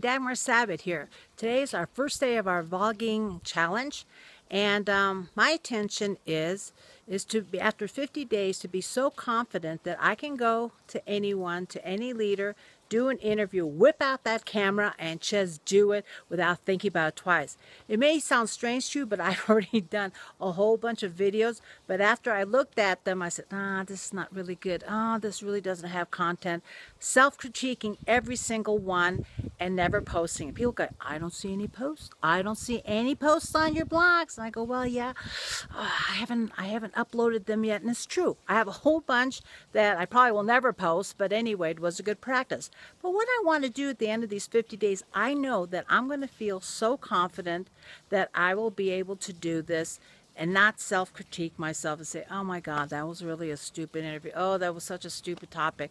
Dagmar Sabat here. Today is our first day of our vlogging challenge and um, my intention is is to be after 50 days to be so confident that I can go to anyone, to any leader, do an interview, whip out that camera and just do it without thinking about it twice. It may sound strange to you, but I've already done a whole bunch of videos. But after I looked at them, I said, ah, this is not really good. Ah, oh, this really doesn't have content. Self-critiquing every single one and never posting. People go, I don't see any posts. I don't see any posts on your blogs. And I go, well, yeah, uh, I haven't, I haven't uploaded them yet. And it's true. I have a whole bunch that I probably will never post. But anyway, it was a good practice. But what I want to do at the end of these 50 days, I know that I'm going to feel so confident that I will be able to do this and not self-critique myself and say, oh my God, that was really a stupid interview. Oh, that was such a stupid topic.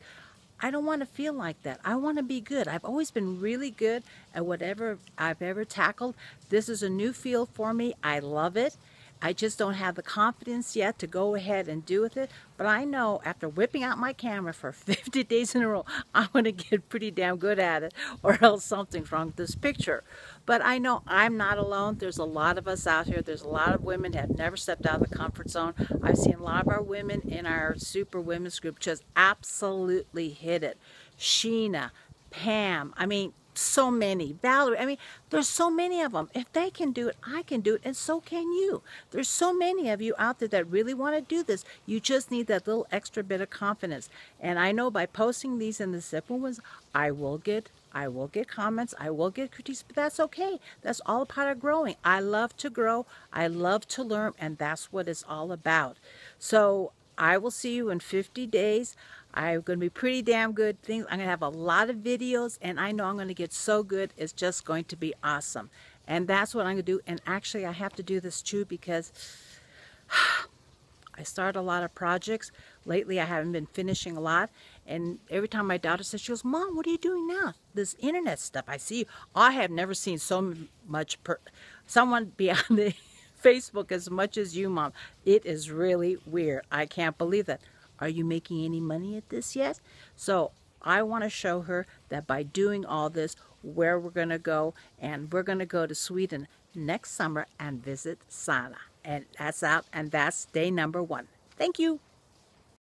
I don't want to feel like that. I want to be good. I've always been really good at whatever I've ever tackled. This is a new field for me. I love it. I just don't have the confidence yet to go ahead and do with it. But I know after whipping out my camera for 50 days in a row, I'm going to get pretty damn good at it or else something's wrong with this picture. But I know I'm not alone. There's a lot of us out here. There's a lot of women that have never stepped out of the comfort zone. I've seen a lot of our women in our super women's group just absolutely hit it. Sheena, Pam, I mean, so many. Valerie, I mean, there's so many of them. If they can do it, I can do it, and so can you. There's so many of you out there that really want to do this. You just need that little extra bit of confidence. And I know by posting these in the Zipper ones, I will get I will get comments, I will get critiques, but that's okay. That's all part of growing. I love to grow, I love to learn, and that's what it's all about. So I will see you in 50 days. I'm going to be pretty damn good things. I'm going to have a lot of videos and I know I'm going to get so good. It's just going to be awesome. And that's what I'm going to do. And actually I have to do this too because I start a lot of projects. Lately I haven't been finishing a lot. And every time my daughter says, she goes, Mom, what are you doing now? This internet stuff. I see. I have never seen so much, per someone beyond the Facebook as much as you, Mom. It is really weird. I can't believe that. Are you making any money at this yet? So I want to show her that by doing all this, where we're going to go, and we're going to go to Sweden next summer and visit Sanna. And that's out, and that's day number one. Thank you.